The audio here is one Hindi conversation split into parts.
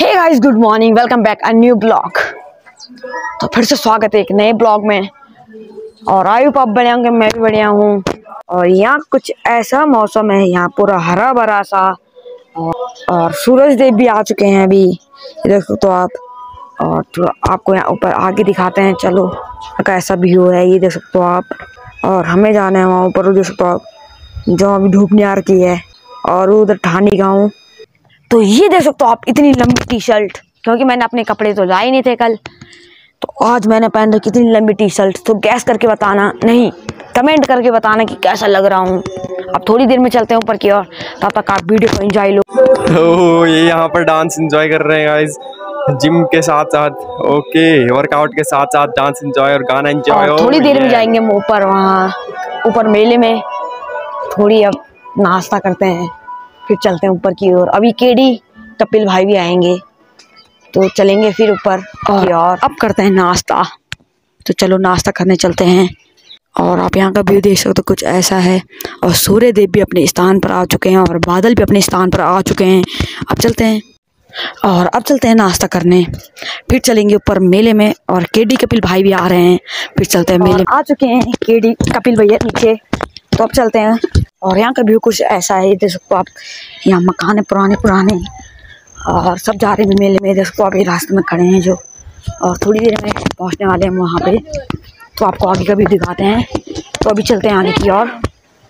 Hey guys good morning welcome back a new blog तो फिर से स्वागत है एक नए ब्लॉग में। और आयु आप बढ़िया होंगे मैं भी बढ़िया हूँ। और यहाँ कुछ ऐसा मौसम है यहाँ पूरा हरा भरा सा। और, सूरज देव भी आ चुके हैं अभी। देखो तो आप। और तो आपको यहाँ ऊपर आगे दिखाते हैं चलो। कैसा व्यू है ये देख सकते हो आप। और हमें जाना है वहाँ ऊपर देख सकते हो आप जो अभी धूप नहीं आ रखी है। और उधर ठानी गाँव। तो ये देख सकते हो आप इतनी लंबी टी शर्ट क्योंकि मैंने अपने कपड़े तो लाए नहीं थे कल। तो आज मैंने पहन रखी इतनी लंबी टी शर्ट तो गैस करके बताना नहीं कमेंट करके बताना कि कैसा लग रहा हूँ। अब थोड़ी देर में चलते हैं ऊपर की ओर तब तक आप वीडियो को एंजॉय लो। तो ये यहाँ पर डांस एंजॉय कर रहे हैं गाइस जिम के साथ साथ ओके वर्कआउट के साथ साथ डांस एंजॉय और गाना एंजॉय थोड़ी देर में जाएँगे हम ऊपर वहाँ ऊपर मेले में। थोड़ी अब नाश्ता करते हैं। फिर चलते हैं ऊपर की ओर। अभी केडी कपिल भाई भी आएँगे तो चलेंगे फिर ऊपर और, और अब करते हैं नाश्ता। तो चलो नाश्ता करने चलते हैं। और आप यहाँ का व्यू देख सकते हो कुछ ऐसा है। और सूर्य देव भी अपने स्थान पर आ चुके हैं और बादल भी अपने स्थान पर आ चुके हैं। अब चलते हैं। और अब चलते हैं नाश्ता करने। फिर चलेंगे ऊपर मेले में और केडी कपिल भाई भी आ रहे हैं। फिर चलते हैं मेले आ चुके हैं केडी कपिल भैया नीचे। तो अब चलते हैं। और यहाँ का व्यू कुछ ऐसा है देख सकते हो आप यहाँ मकान है पुराने पुराने। और सब जा रहे हैं मेले में देख सकते हो अभी रास्ते में खड़े हैं जो। और थोड़ी देर में पहुँचने वाले हैं वहाँ पे। तो आपको आगे का व्यू दिखाते हैं। तो अभी चलते हैं आगे की और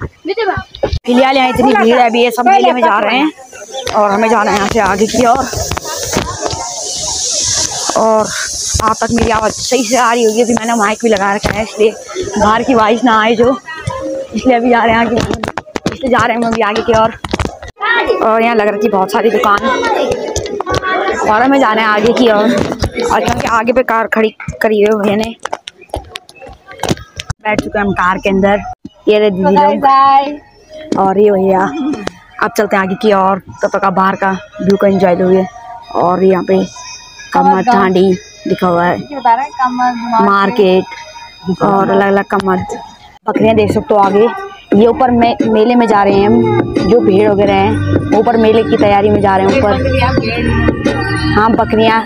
फ़िलहाल यहाँ इतनी भीड़ है अभी ये सब मेले में जा रहे हैं। और हमें जाना है यहाँ से आगे की और और आप तक मेरी आवाज़ सही से आ रही होगी अभी मैंने माइक भी लगा रखा है इसलिए बाहर की वाइस ना आए जो। इसलिए अभी जा रहे हैं आगे इसलिए जा रहे हैं हम अभी आगे की और और यहाँ लग रही बहुत सारी दुकान। और हमें जाना है आगे की और और क्योंकि आगे पे कार खड़ी करी हुई भैया ने बैठ चुके हैं हम कार के अंदर। ये रहे दीदी लोग। और ये भैया अब चलते हैं आगे की और तब तक आप बाहर का व्यू का एंजॉय लोगे। और यहाँ पे कमर ठांडी लिखा हुआ है। मार्केट। और अलग अलग कमर। बकरियाँ देख सकते हो आगे। ये ऊपर में मेले में जा रहे हैं हम जो भीड़ वगैरह हैं ऊपर मेले की तैयारी में जा रहे हैं ऊपर। हाँ बकरियाँ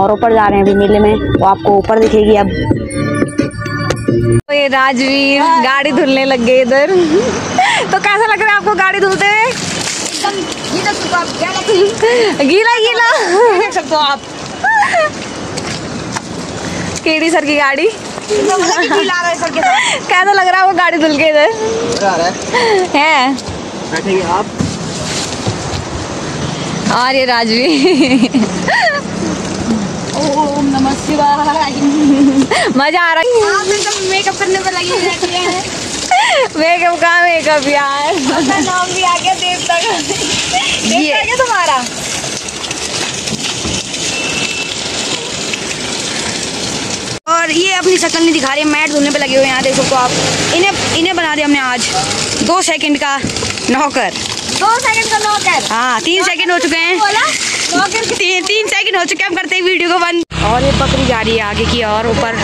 और ऊपर जा रहे हैं अभी मेले में वो आपको ऊपर दिखेगी अब। तो ये राजवीर गाड़ी धुलने लग गए इधर। तो कैसा लग रहा है आपको गाड़ी धुलते हुए? गीला गीला देख सकते हो आप? केडी सर की गाड़ी। कैसा लग रहा है वो गाड़ी धुल के इधर? है। बैठेंगे आप। और ये राजवीर ओम नमः शिवाय। मज़ा आ रहा है। मेकअप करने पर लगी रहती है। मेकअप का मेकअप यार। नाम भी आ गया देवता का। देवता ये- क्या तुम्हारा। और ये अपनी शक्ल नहीं दिखा रही मैट धुलने पे लगे हुए हैं यहाँ देखो तो आप। इन्हें इन्हें बना दिया हमने आज। दो सेकंड का नौकर। दो सेकंड का नौकर? हाँ तीन सेकंड हो चुके हैं। नौकर तीन तीन सेकंड हो चुके हैं हम करते हैं वीडियो को बंद। और ये बकरी जा रही है आगे की और ऊपर।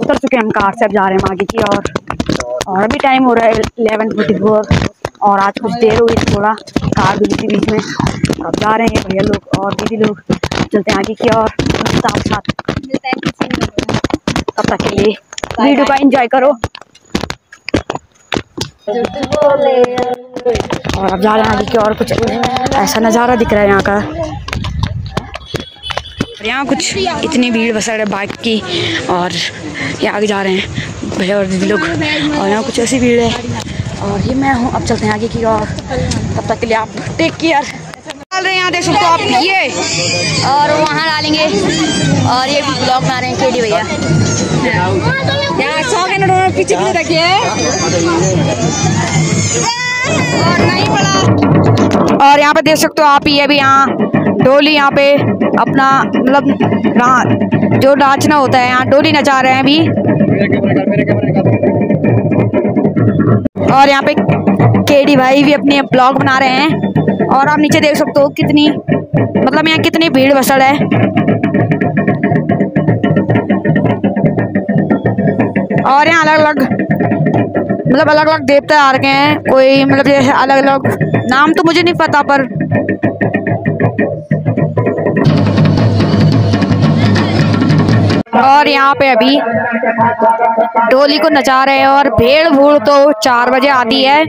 उतर चुके हैं हम कार से अब जा रहे हैं आगे की और और अभी टाइम हो रहा है इलेवन फोर्टी फोर और आज कुछ देर हुई थोड़ा कार भी थी बीच में। अब जा रहे हैं भैया लोग और दीदी लोग। चलते हैं आगे की और साथ साथ। तब तक के लिए वीडियो का एंजॉय करो। और अब जा रहे हैं आगे की और कुछ ऐसा नज़ारा दिख रहा है यहाँ का। और यहाँ कुछ इतनी भीड़ बसर है बाइक की और ये आगे जा रहे हैं। भैया और दीदी लोग। और यहाँ कुछ ऐसी भीड़ है। और ये मैं हूँ। अब चलते हैं आगे की और तब तक के लिए आप टेक केयर डाल रहे हैं यहाँ देख सकते हो आप। ये। और वहाँ डालेंगे। और ये ब्लॉग बना रहे हैं केडी भैया। यार सौ पीछे पीछे रखिए और नहीं पड़ा। और यहाँ पे देख सकते हो आप, ये भी यहाँ डोली यहाँ पे अपना मतलब जो नाचना होता है, यहाँ डोली नचा रहे हैं अभी। और यहाँ पे केडी भाई भी अपने ब्लॉग बना रहे हैं। और आप नीचे देख सकते हो कितनी मतलब यहाँ कितनी भीड़ भसड़ है। और यहाँ अलग अलग मतलब अलग अलग देवता आ रखे हैं। कोई मतलब जैसे अलग अलग नाम तो मुझे नहीं पता, पर और यहाँ पे अभी डोली को नचा रहे हैं और भेड़ भूड़ तो चार बजे आती है।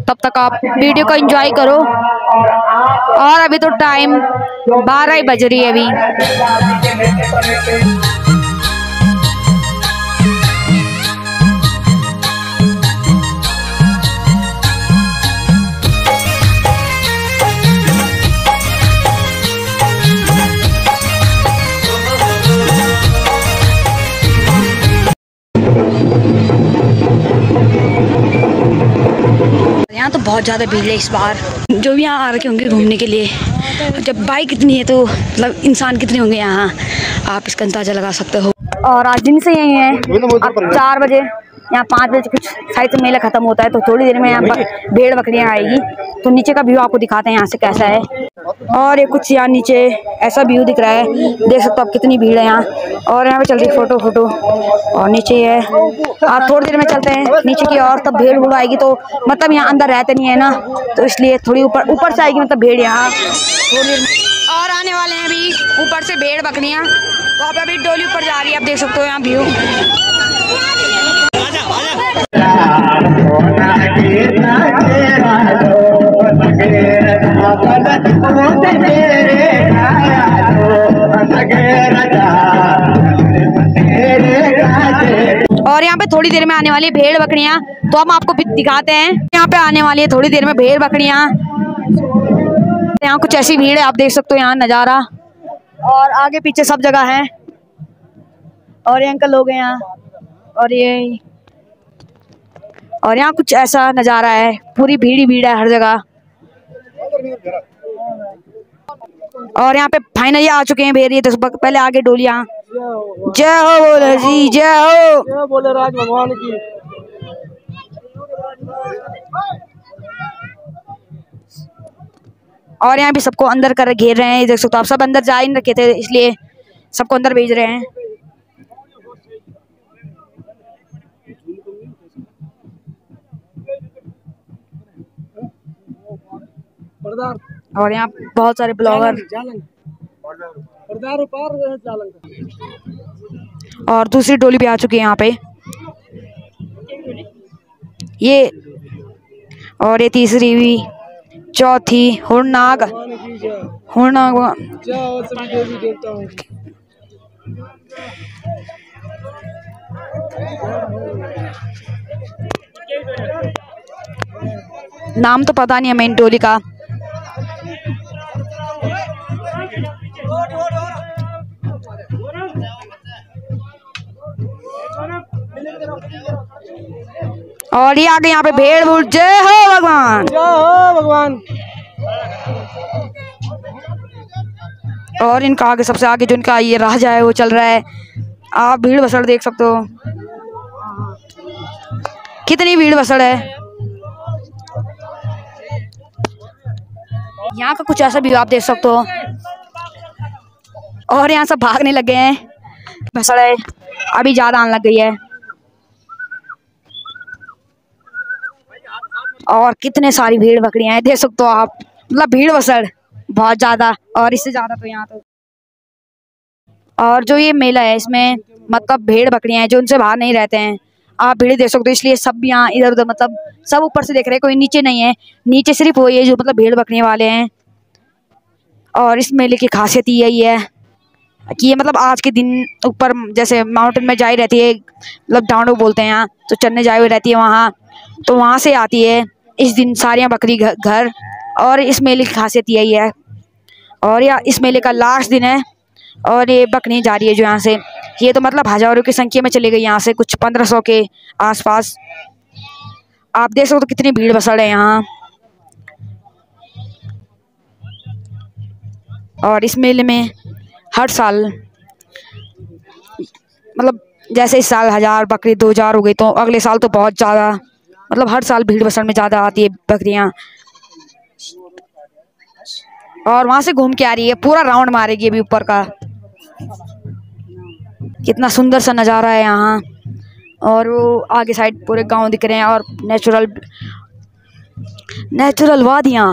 तब तक आप वीडियो को एंजॉय करो। और अभी तो टाइम बारह ही बज रही है अभी। बहुत ज़्यादा भीड़ है इस बार। जो भी यहाँ आ रखे होंगे घूमने के लिए। जब बाइक इतनी है तो मतलब इंसान कितने होंगे यहाँ? आप इसका अंदाज़ा लगा सकते हो। और आज दिन से यही है। चार बजे। यहाँ पाँच बजे कुछ साइड से मेला खत्म होता है तो थोड़ी देर में यहाँ पर भेड़ बकरियाँ आएगी। तो नीचे का व्यू आपको दिखाते हैं यहाँ से कैसा है। और ये कुछ यहाँ नीचे ऐसा व्यू दिख रहा है। देख सकते हो आप कितनी भीड़ है यहाँ। और यहाँ पे चल रही फ़ोटो फ़ोटो। और नीचे है। आप थोड़ी देर में चलते हैं नीचे की और तब भीड़ भूड़ आएगी। तो मतलब यहाँ अंदर रहते नहीं है ना तो इसलिए थोड़ी ऊपर ऊपर से आएगी मतलब भीड़ यहाँ। थोड़ी देर और आने वाले हैं अभी ऊपर से भेड़ बकरियाँ। तो आप अभी डोली ऊपर जा रही है आप देख सकते हो यहाँ व्यू। और यहाँ पे थोड़ी देर में आने वाली भेड़ बकरियाँ। तो हम आपको दिखाते हैं। यहाँ पे आने वाली है थोड़ी देर में भेड़ बकरियाँ। यहाँ कुछ ऐसी भीड़ है, आप देख सकते हो यहाँ नज़ारा। और आगे पीछे सब जगह है। और ये अंकल लोग हैं यहाँ। और ये और यहाँ कुछ ऐसा नज़ारा है पूरी भीड़ ही भीड़ है हर जगह। और यहाँ पे फाइनली आ चुके हैं भेड़िए तो पहले आगे डोलिया। जय हो बोले जी जय हो। बोले राज भगवान की। और यहाँ भी सबको अंदर कर घेर रहे हैं देख सकते हो आप सब अंदर जा ही नहीं रखे थे इसलिए सबको अंदर भेज रहे हैं। और यहाँ बहुत सारे ब्लॉगर और दूसरी डोली भी आ चुकी है यहाँ पे। ये और ये तीसरी भी चौथी हुरनाग। हुरनाग। नाम तो पता नहीं है मेन डोली का। और ये आगे यहाँ पे भेड़ भूड़ जय हो भगवान। जय हो भगवान। और इनका आगे सबसे आगे जो इनका ये राजा है वो चल रहा है। आप भीड़ बसड़ देख सकते हो। कितनी भीड़ बसड़ है। यहाँ का कुछ ऐसा भी आप देख सकते हो। और यहाँ सब भागने लगे हैं। बसड़ है। अभी ज़्यादा आने लग गई है। और कितने सारी भीड़ बकरियाँ हैं, देख सकते हो आप। मतलब भीड़ बसड़ बहुत ज़्यादा, और इससे ज़्यादा तो यहाँ तो और जो ये मेला है, इसमें मतलब भेड़ बकरियाँ हैं, जो उनसे बाहर नहीं रहते हैं। आप भीड़ देख सकते हो, इसलिए सब यहाँ इधर उधर मतलब सब ऊपर से देख रहे हैं, कोई नीचे नहीं है। नीचे सिर्फ़ वही है जो मतलब भेड़ बकरियाँ वाले हैं। और इस मेले की खासियत यही है कि ये मतलब आज के दिन ऊपर जैसे माउंटेन में जाई रहती है मतलब डांडो बोलते हैं यहाँ तो चढ़ने जाए हुए रहती है वहाँ तो वहाँ से आती है। इस दिन सारियाँ बकरी घर और इस मेले की खासियत यही है। और या इस मेले का लास्ट दिन है और ये बकरी जा रही है जो यहाँ से। ये तो मतलब हज़ारों की संख्या में चली गई यहाँ से, कुछ पंद्रह सौ के आसपास। आप देख सकते हो कितनी भीड़ बसड़ है यहाँ। और इस मेले में हर साल मतलब जैसे इस साल हज़ार बकरी, दो हज़ार हो गई तो अगले साल तो बहुत ज़्यादा मतलब हर साल भीड़ बसड़ में ज़्यादा आती है बकरियाँ। और वहाँ से घूम के आ रही है, पूरा राउंड मारेगी अभी ऊपर का। कितना सुंदर सा नज़ारा है यहाँ। और वो आगे साइड पूरे गाँव दिख रहे हैं और नेचुरल नेचुरल वादियाँ।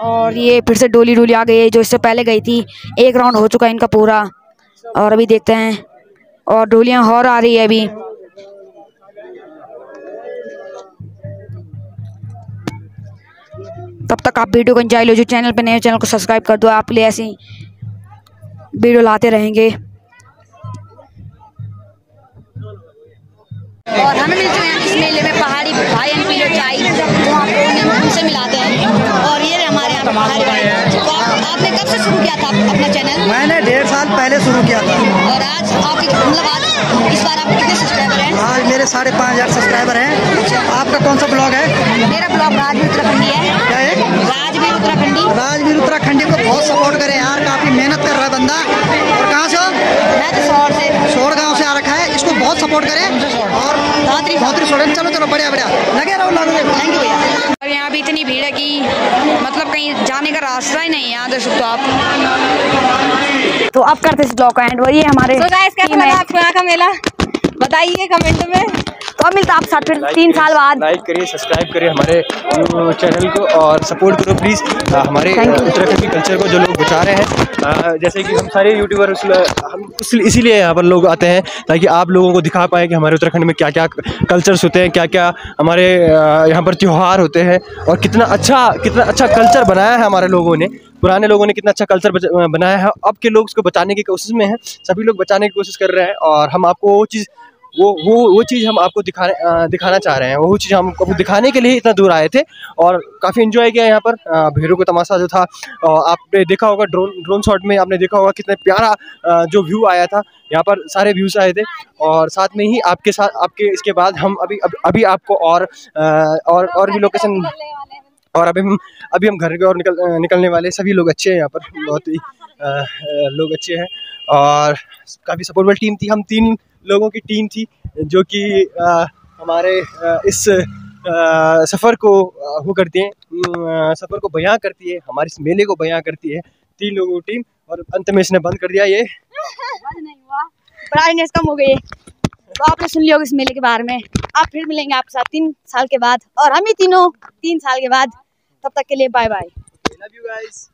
और ये फिर से डोली डोली आ गई है, जो इससे पहले गई थी। एक राउंड हो चुका है इनका पूरा। और अभी देखते हैं। और डोलियाँ और आ रही है अभी। तब तक आप वीडियो को एंजॉय लो जो चैनल पे नए चैनल को सब्सक्राइब कर दो। आप लिए ऐसी वीडियो लाते रहेंगे। और हमें मिल चुके हैं इस मेले में पहाड़ी भाई एंड पीलो चाय जो उनसे मिलाते हैं। और ये हमारे यहाँ पहाड़ी भाई। तो आपने कब से शुरू किया था अपना चैनल मैंने डेढ़ साल पहले शुरू किया था। और आज आपके मतलब आज इस बार आपके कितने सब्सक्राइबर हैं? आज मेरे साढ़े पाँच हज़ार सब्सक्राइबर हैं। आपका कौन सा ब्लॉग है? मेरा ब्लॉग राजवीर सपोर्ट करें और धात्री धात्री सोड़े चलो चलो बढ़िया बढ़िया। लगे रहो लगे थैंक यू भैया। और यहाँ भी इतनी भीड़ है कि मतलब कहीं जाने का रास्ता ही नहीं है यहाँ देख सकते आप तो अब करते इस ब्लॉग का एंड वही हमारे तो गाइस कैसा लगा आपको यहाँ का मेला? बताइए कमेंट में। अब मिलता आप साथ फिर तीन साल बाद। लाइक करिए सब्सक्राइब करिए हमारे चैनल को और सपोर्ट करो प्लीज़ हमारे उत्तराखंड के कल्चर को जो लोग बचा रहे हैं। जैसे कि हम सारे यूट्यूबर हम इसीलिए यहाँ पर लोग आते हैं ताकि आप लोगों को दिखा पाएँ कि हमारे उत्तराखंड में क्या क्या कल्चर्स होते हैं क्या क्या हमारे यहाँ पर त्यौहार होते हैं और कितना अच्छा कितना अच्छा कल्चर बनाया है हमारे लोगों ने। पुराने लोगों ने कितना अच्छा कल्चर बनाया है। अब के लोग उसको बचाने की कोशिश में हैं सभी लोग बचाने की कोशिश कर रहे हैं और हम आपको वो चीज़ वो वो वो चीज़ हम आपको दिखाने अ, दिखाना चाह रहे हैं। वो चीज़ हम आपको दिखाने के लिए इतना दूर आए थे और काफ़ी इन्जॉय किया यहाँ पर। भीड़ों का तमाशा जो था आपने देखा होगा ड्रोन ड्रोन शॉट में आपने देखा होगा कितना प्यारा जो व्यू आया था। यहाँ पर सारे व्यूज़ आए थे और साथ में ही आपके साथ आपके इसके बाद हम अभी अभी, आपको और और और भी लोकेशन और अभी हम अभी हम घर के और निकल निकलने वाले सभी लोग अच्छे हैं यहाँ पर। बहुत ही लोग अच्छे हैं और काफ़ी सपोर्टेबल टीम थी। हम तीन लोगों की टीम थी जो कि हमारे इस सफ़र को वो करती है सफ़र को बयां करती है हमारे इस मेले को बयां करती है तीन लोगों की टीम और अंत में इसने बंद कर दिया ये। ब्राइटनेस कम हो गई तो आपने सुन लिया होगा इस मेले के बारे में। आप फिर मिलेंगे आपके साथ तीन साल के बाद और हम ही तीनों तीन साल के बाद। तब तक के लिए bye bye love you guys